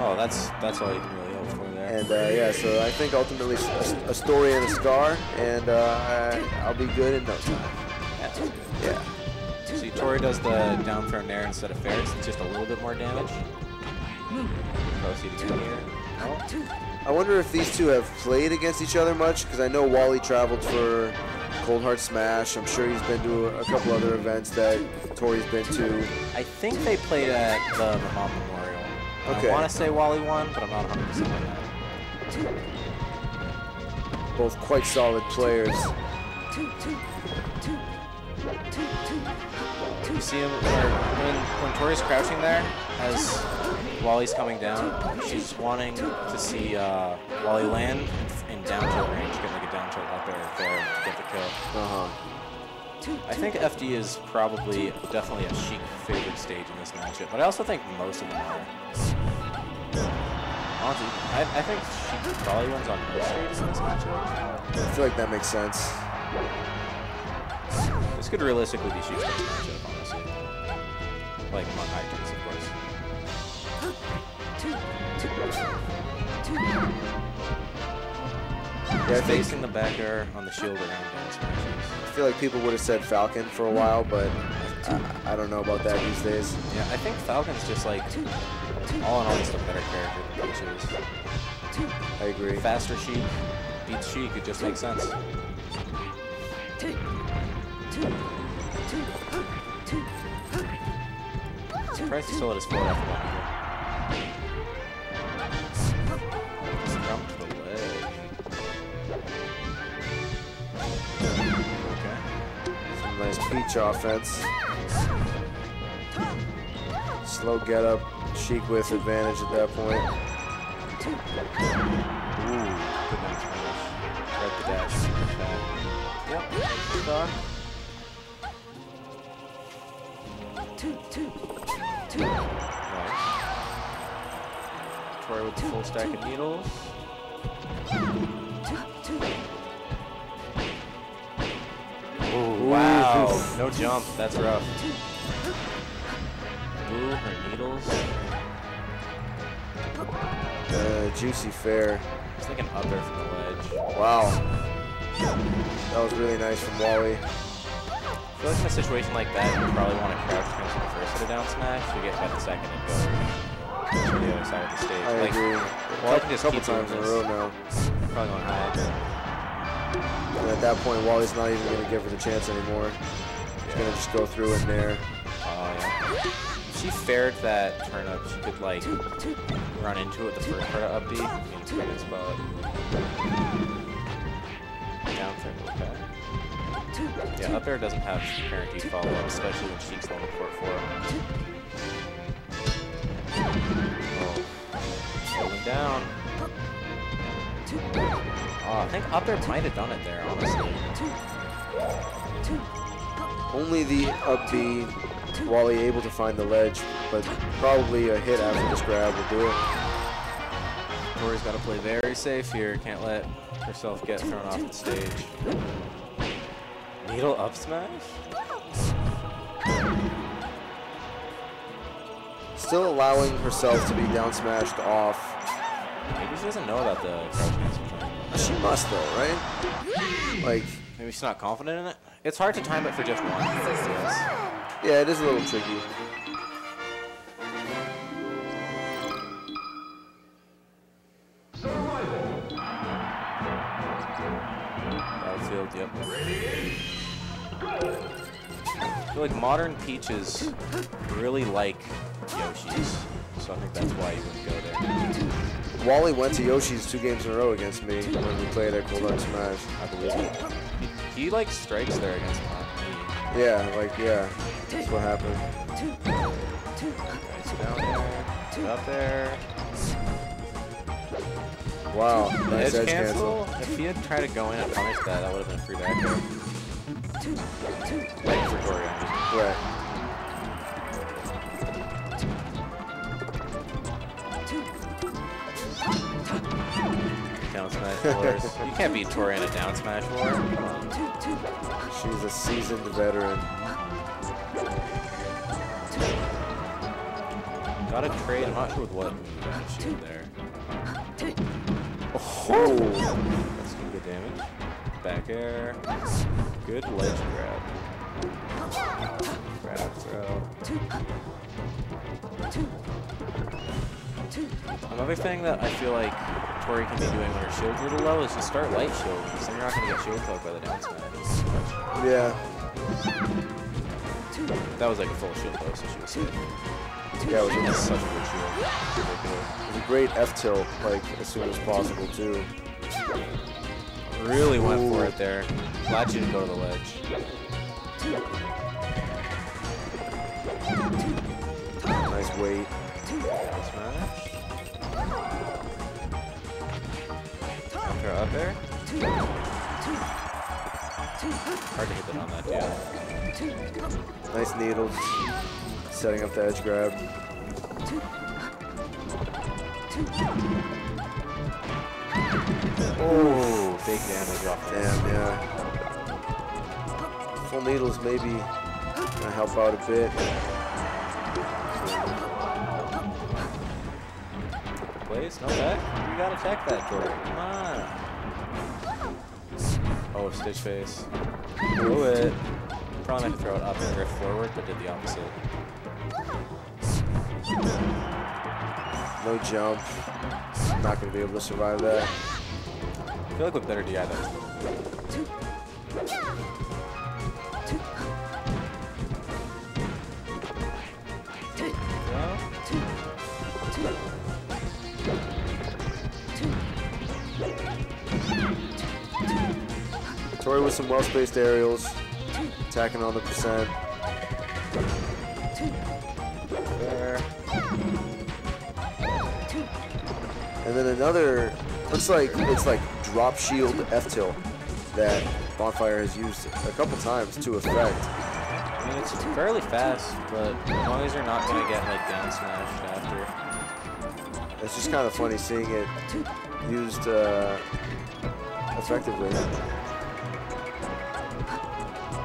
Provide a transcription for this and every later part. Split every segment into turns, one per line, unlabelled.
Oh, that's that's all you can really hope for there.
And uh, yeah, so I think ultimately a story and a scar, and uh, I'll be good in no time.
That's good.
Yeah.
See, Tori does the down throw nair instead of Ferris. It's just a little bit more damage. Proceed again here. Oh,
I wonder if these two have played against each other much, because I know Wally traveled for Cold Heart Smash. I'm sure he's been to a, a couple other events that Tori's been to.
I think they played at the. And
Okay.
I want to say Wally won, but I'm not 100% on that.
Both quite solid players.
You see him when when Tori's crouching there, as Wally's coming down, she's wanting to see uh, Wally land in, in down tilt range, get like a down tilt up there, there to get the kill.
Uh-huh.
I think FD is probably definitely a Sheik favorite stage in this matchup, but I also think most of them are. Honestly, I, I think Sheik probably wins on most stages in this matchup.
I feel like that makes sense.
This could realistically be Sheik's best matchup, honestly. Like among high tiers, of course.
Yeah, I
He's
think
facing the back air on the shield around down smashes.
I feel like people would have said Falcon for a while, but I, I don't know about that these days.
Yeah, I think Falcon's just like, all in all, just a better character than Peaches.
I agree.
Faster Sheik beats Sheik, it just makes sense. Surprised he still let his foot off the
nice Peach offense. Slow get up. Sheik with advantage at that point.
Ooh, good the dash. Yep, stock. Nice. Tori with the full stack of needles. Ooh, No jump. That's rough. Ooh, her needles.
Uh, juicy fair.
It's like an up there from the ledge.
Wow. That was really nice from Wally.
I feel like in a situation like that, you probably want to crouch against the first hit of down smash to get by the second and go to the other side of the stage.
I
like,
agree.
Well, I
a couple times in a row now.
Probably going high.
And at that point, Wally's not even going to give her the chance anymore. To just go through in there.
If she fared that turnip, she could, like, run into it the first part of up B. I mean. Down turn, okay. Yeah, up air doesn't have guaranteed follow-up, especially when she's level court 4. Oh. Holding down. Oh, I think up air might have done it there, honestly.
Only the up B, Wally able to find the ledge, but probably a hit after this grab will do it.
Tori's got to play very safe here. Can't let herself get thrown off the stage. Needle up smash?
Still allowing herself to be down smashed off.
Maybe she doesn't know about the crouch cancel.
She must though, right? Like,
Maybe she's not confident in it. It's hard to time it for just one.
Yeah, it is a little tricky.
Battlefield, yep. I feel like modern Peaches really like Yoshi's, so I think that's why you wouldn't go there.
Wally went to Yoshi's two games in a row against me when we played at Cold Hard Smash.
I believe it. He, he like strikes there against me.
Yeah, like, yeah, that's what happened.
Okay, so down there, get up there.
Wow,
The
nice
edge
edge
cancel.
cancel.
If he had tried to go in and punish that, that would have been a free back air. Like for Tori,
Right.
Down smash wars. you can't beat Tori in a down smash war.
She's a seasoned veteran.
Got a trade. I'm not sure with what that there.
Oh,
That's some good damage. Back air. Good ledge grab. Grab throw. Another thing that I feel like Tori can be doing when her shield's a little low is just start light shield, because then you're not going to get shield cloaked by the down smash.
yeah.
That was like a full shield though, so she was safe.
Yeah, it was,
such a good shield.
It was a great F tilt, like as soon as possible too.
Really went for it there. Glad she didn't go to the ledge.
Nice weight.
Smash. Throw up there. Hard to hit it on that, yeah.
Nice needles. Setting up the edge grab.
Oh, big damage off this.
Damn, yeah. Full needles maybe gonna help out a bit.
Place, no back. You gotta check that, Jordan. Come on. Oh, Stitch Face. Blew it. Probably meant to throw it up and drift forward, but did the opposite.
No jump. Not gonna be able to survive that.
I feel like with better DI, that's
Tori with some well-spaced aerials. Attacking on the percent.
There.
And then another, looks like it's like drop shield F tilt that Bonfire has used a couple times to effect.
I mean, it's fairly fast, but as long as you're not gonna get like down smashed after.
It's just kind of funny seeing it used uh, effectively.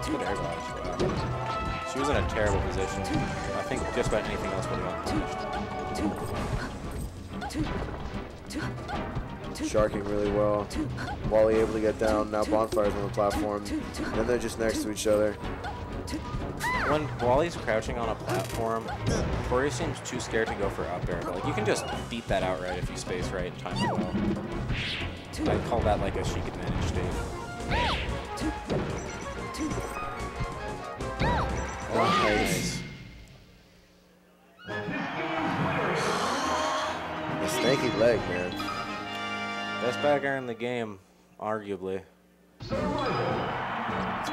Good air dodge. She was in a terrible position. I think just about anything else would have punished.
Sharking really well. Wally able to get down. Now Bonfire's on the platform. Then they're just next to each other.
When Wally's crouching on a platform, Tori seems too scared to go for up air, but like you can just beat that outright if you space right and time it well. I call that like a Sheik advantage state. Oh, nice.
The snaky leg, man.
Best back air in the game, arguably. It's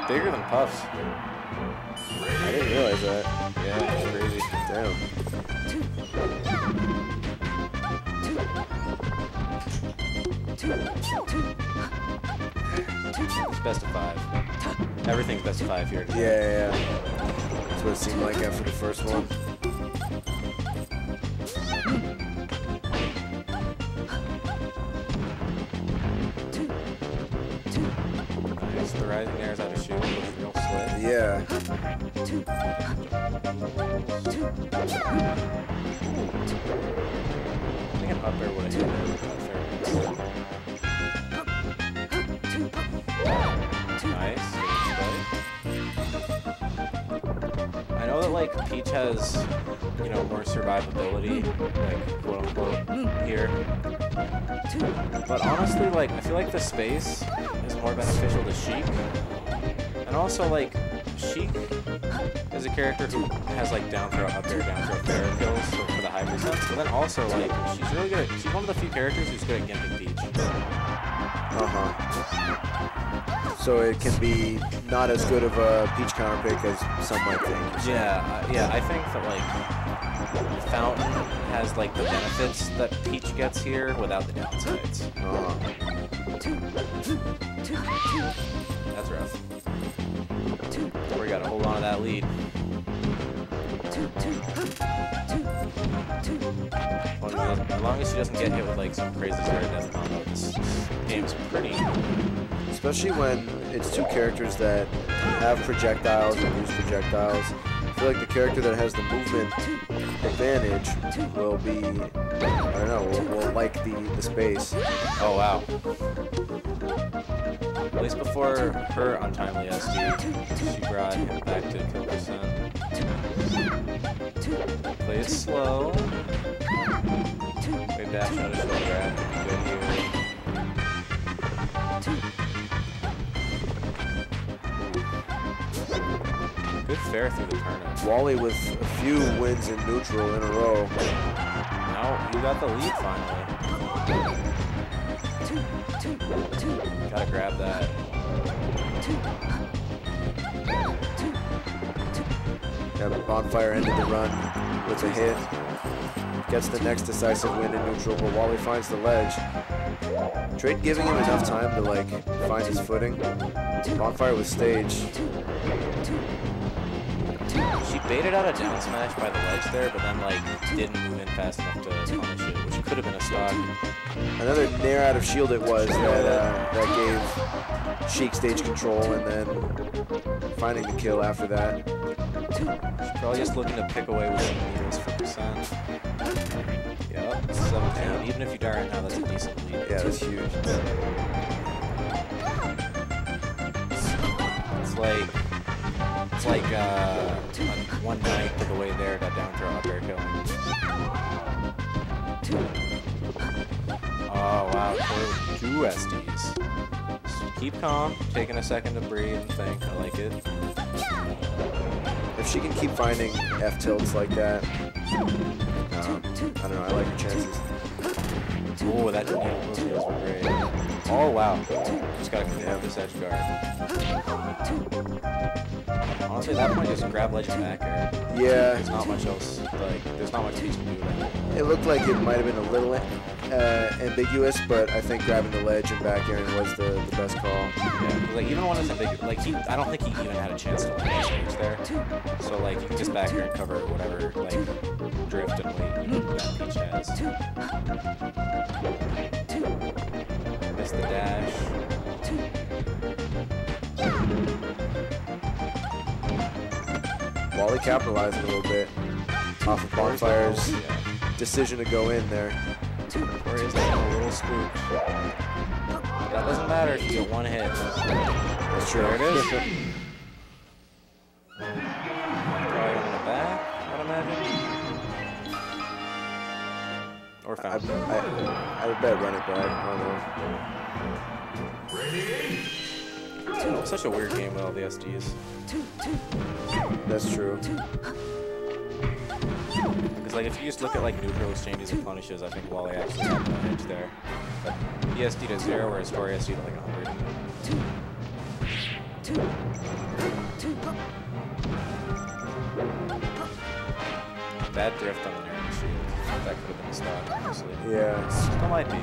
bigger than Puff's.
I didn't realize that.
Yeah, it's crazy.
Damn.
It's best of five. Everything's best of five here.
Yeah, yeah, yeah. That's what it seemed like after the first one.
The rising airs out of shoot. Real slit.
Yeah.
I think an up air would have hit like Peach has, you know, more survivability, like quote unquote, here. But honestly, like I feel like the space is more beneficial to Sheik. And also like Sheik is a character who has like down throw, up air, down throw, fair kills so for the high percents. But then also like she's really good. At, she's one of the few characters who's good at gimping Peach.
Uh huh. So it can be not as good of a peach counter pick as some might think.
Yeah, uh, yeah. I think that like Fountain has like the benefits that Peach gets here without the downsides.
Uh,
That's rough. We gotta hold on to that lead. As long as she doesn't get hit with like some crazy zero death combo, this game's pretty.
Especially when it's two characters that have projectiles and use projectiles. I feel like the character that has the movement advantage will be, I don't know, will, will like the, the space.
Oh, wow. At least before her untimely SD, she brought him back to percent. Play it slow. Wave dash out a shoulder grab good here. Fair through the turnip.
Wally with a few wins in neutral in a row.
Now you got the lead finally. Two, two, two. Gotta grab that.
Yeah, the bonfire ended the run with a hit. Gets the next decisive win in neutral, but Wally finds the ledge. Trade giving him enough time to like find his footing. Bonfire with stage.
She baited out a down smash by the ledge there, but then like didn't move in fast enough to punish it, which could have been a stock.
Another nair out of shield it was that uh, that gave Sheik stage control and then finding the kill after that.
She's probably just looking to pick away with some meters for percent. Yep, 17. Even if you die right now, that's a decent lead.
Yeah, that's huge.
It's like like uh, on one night to the way there that down throw up air killing. Oh wow, two SDs. Keep calm, taking a second to breathe and think. I like it.
If she can keep finding F tilts like that, um, I don't know, I like her chances.
Oh, that. Those were great. Oh wow, just gotta clean up this edge guard. Honestly, at that point, just grab ledge and back air. There's not much else. Like, there's not much you can do there.
it looked like it might have been a little uh, ambiguous, but I think grabbing the ledge and back airing was the, the best call.
Yeah, like even when it's a big, like he, I don't think he even had a chance to the stage there. So like you can just back air and cover whatever like drift and wait you know, that Peach has. Miss the dash.
Wally capitalizing a little bit off of Bonfire's decision to go in there.
Corey's like a little spooked. That doesn't matter if you get one hit.
That's true.
There it is. Probably on the back, I'd imagine. Or
I,
fountain.
I, I bet run it back. I
It's such a weird game with all the SDs.
That's true.
Because like if you just look at like neutral exchanges and punishes, I think Wally actually had the edge there. But ESD to zero, whereas Tori SD to like 100. Bad drift on the near shield. That could have been a stock, honestly.
Yeah.
Still might be.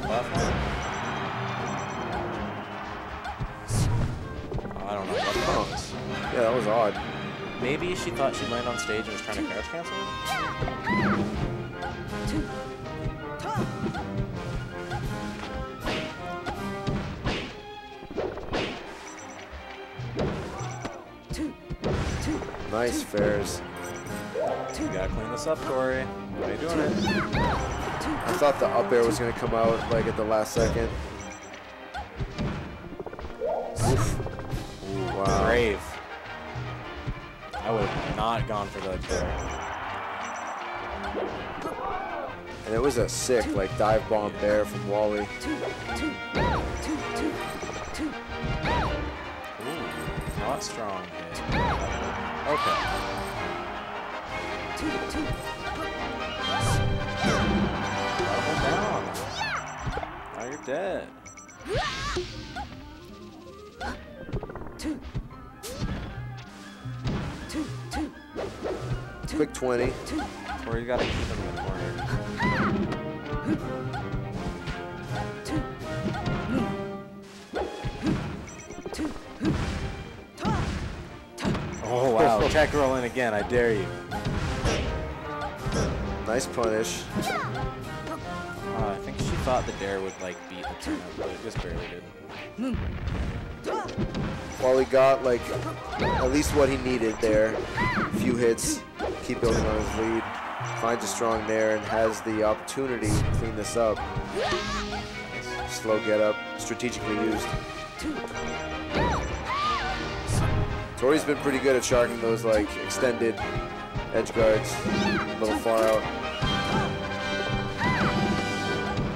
Platform.
Yeah, that was odd.
Maybe she thought she'd land on stage and was trying to crouch cancel?
Nice fairs.
You gotta clean this up, Corey. How you doing it?
I thought the up air was going to come out like at the last second. Oof. Wow.
Brave. I would have not gone for the there.
And it was a sick like dive bomb there from Wally.
Ooh, not strong hit. Okay. Double down. Now you're dead.
Quick 20.
Or you gotta keep him in the corner. Oh wow, tech roll in again, I dare you.
Nice punish.
Uh, I think she thought the dare would like beat the turnip, but it just barely did.
While he got like at least what he needed there. A few hits, keep building on his lead. Finds a strong there and has the opportunity to clean this up. Slow get up, strategically used. Tori's been pretty good at sharking those like extended edge guards, a little far out.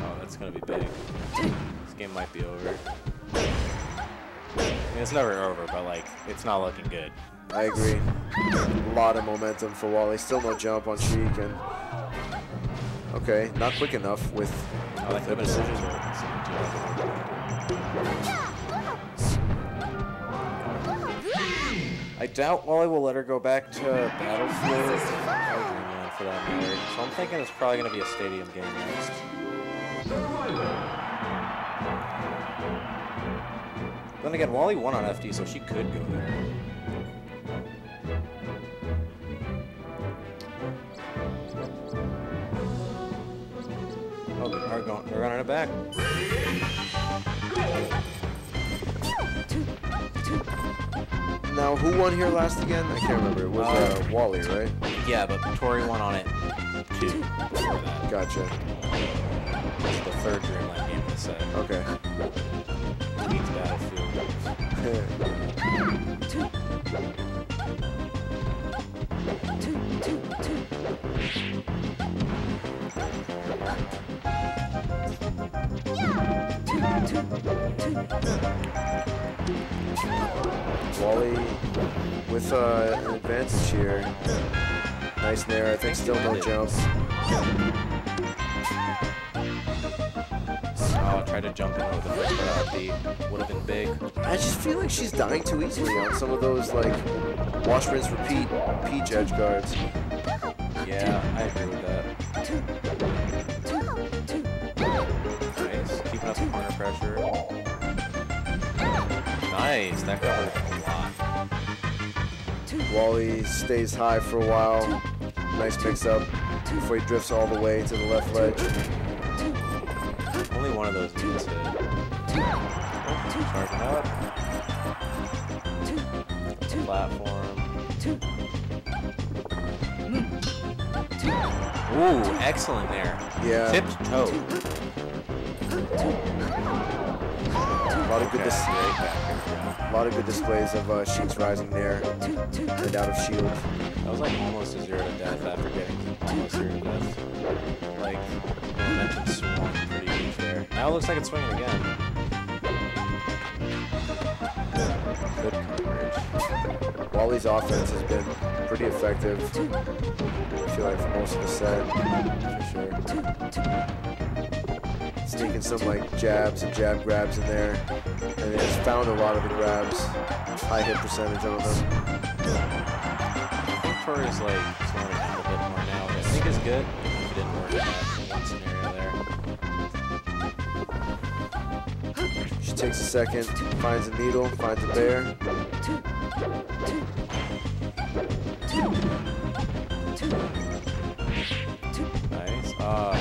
Oh, that's gonna be big. This game might be over. I mean, it's never over, but like, it's not looking good.
I agree. A lot of momentum for Wally. Still no jump on Sheik and okay, not quick enough with,
I like
with the
the
decision.
I doubt Wally will let her go back to Battlefield. for that matter. So I'm thinking it's probably going to be a stadium game next. Then again, Wally won on FD, so she could go there. Going. They're running it back.
Now, who won here last again? I can't remember. It was uh, Wally, right?
Yeah, but Tori won on it that.
Gotcha.
It's the third Dreamland game the set.
Okay.
Beats Battlefield.
Wally with uh, an advantage here. Nice nair. I think still no jump.
Oh, I tried to jump in with the first of the would have been big.
I just feel like she's dying too easily on some of those like wash, rinse, repeat peach edge guards.
Yeah, I agree with that. Nice, keeping up corner pressure. Nice, that covered.
Wally stays high for a while. Nice mix up before he drifts all the way to the left ledge.
Only one of those needs hit. Sharpen up. Platform. Ooh, excellent there.
Yeah.
Tipped toe.
A lot of good dis-
Right
a lot of good displays of uh, Sheik's rising there and out of shield.
That was like almost a zero to death after getting almost zero to death. Like, momentum swung pretty huge there. Now it looks like it's swinging again. Good coverage.
Wally's offense has been pretty effective. I feel like for most of the set, for sure. Sneaking some like jabs and jab grabs in there, and has found a lot of the grabs. High hit percentage on them.
I think Tori's like slowing down a bit more now, which I think is good. It didn't work in that one scenario there.
She takes a second, finds a needle, finds a bear.
Nice. Ah,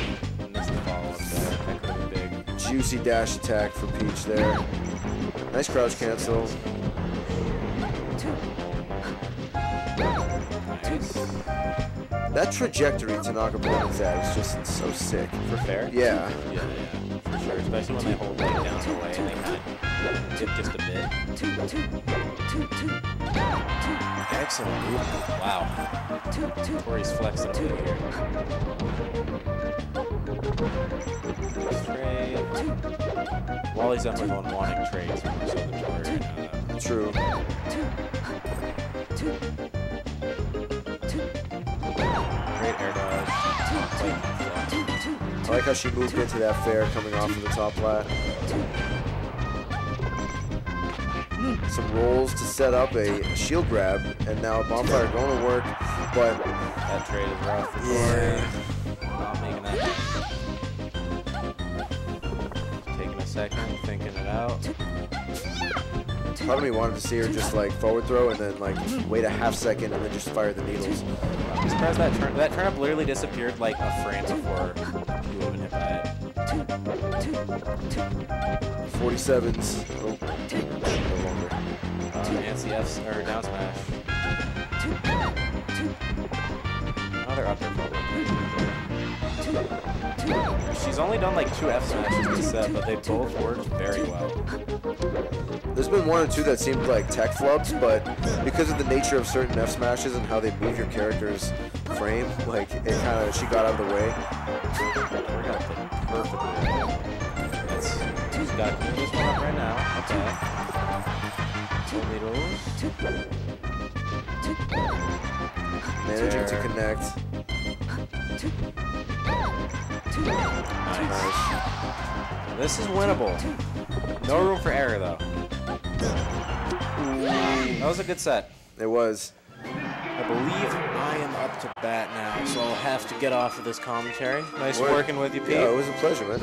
Juicy dash attack for Peach there. Nice crouch cancel.
Nice.
That trajectory Tanaka Bowman's at is just so sick.
For fair?
Yeah.
Yeah, yeah, for sure. Especially when they hold like down away and they kind of dip just a bit. Excellent. Wow. Tori's flexing a bit here. Trade. Wally's definitely going wanting trades than Tori right now.
True.
Great air dodge.
I like how she moved into that fair coming off of the top flat. Some rolls to set up a shield grab, and now a Bonfire going to work, but
That trade is rough for
yeah,
Not
part of me wanted to see her just like forward throw and then like wait a half second and then just fire the needles.
I'm surprised that turn that turnip literally disappeared like a frame before you been hit by it.
47s. Oh, no longer.
Uh, Nancy F's or down smash. Oh, they're up there probably. She's only done like two F smashes this set, but they both worked very well.
There's been one or two that seemed like tech flubs, but because of the nature of certain F smashes and how they move your character's frame, like it kind of she got out of the way.
Worked out perfectly. It's, she's got this one up right now. Okay. Needles.
Managing to connect.
Nice. This is winnable. No room for error though. That was a good set.
It was.
I believe I am up to bat now, so I'll have to get off of this commentary. Nice
Word.
working with you, Pete.
Yeah, it was a pleasure, man.